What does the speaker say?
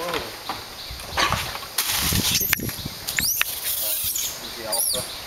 O ideal para